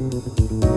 Música